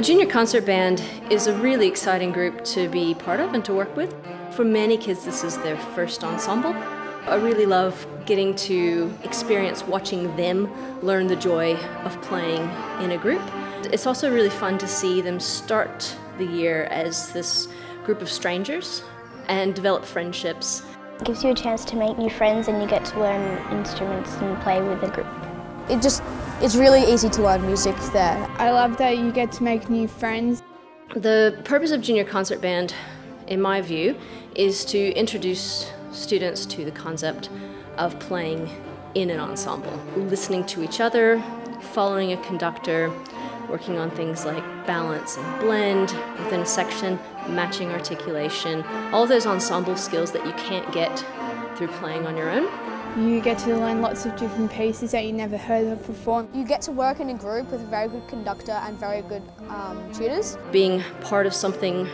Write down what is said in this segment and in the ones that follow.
Junior Concert Band is a really exciting group to be part of and to work with. For many kids, this is their first ensemble. I really love getting to experience watching them learn the joy of playing in a group. It's also really fun to see them start the year as this group of strangers and develop friendships. It gives you a chance to make new friends and you get to learn instruments and play with a group. It just, it's really easy to learn music there. I love that you get to make new friends. The purpose of Junior Concert Band, in my view, is to introduce students to the concept of playing in an ensemble, listening to each other, following a conductor, working on things like balance and blend within a section, matching articulation, all those ensemble skills that you can't get through playing on your own. You get to learn lots of different pieces that you never heard of before. You get to work in a group with a very good conductor and very good um, tutors. Being part of something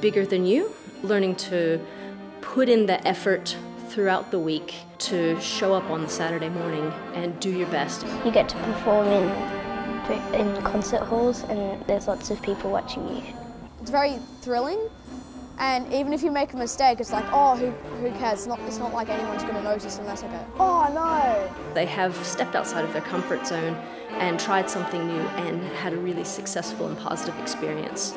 bigger than you, learning to put in the effort throughout the week to show up on the Saturday morning and do your best. You get to perform in in concert halls and there's lots of people watching you. It's very thrilling and even if you make a mistake it's like oh who, who cares it's not, it's not like anyone's going to notice unless I go oh no. They have stepped outside of their comfort zone and tried something new and had a really successful and positive experience.